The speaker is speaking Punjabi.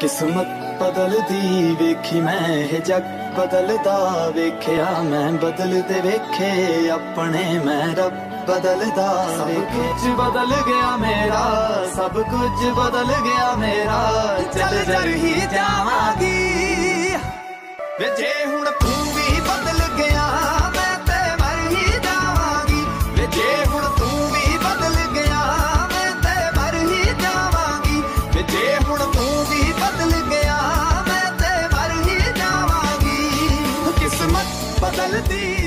ਕਿਸਮਤ ਬਦਲਦੀ ਵੇਖੀ ਮੈਂ, ਇਹ ਜੱਗ ਬਦਲਦਾ ਵੇਖਿਆ ਮੈਂ, ਬਦਲਦੇ ਵੇਖੇ ਆਪਣੇ ਮੈਂ, ਰੱਬ ਬਦਲਦਾ ਸਭ ਬਦਲ ਗਿਆ ਮੇਰਾ, ਸਭ ਕੁਝ ਬਦਲ ਗਿਆ ਮੇਰਾ, ਚੱਲ ਜਰ ਹੀ ਜਾਵਾਂਗੀ। ਵੇ ਜੇ ਹੁਣ melody.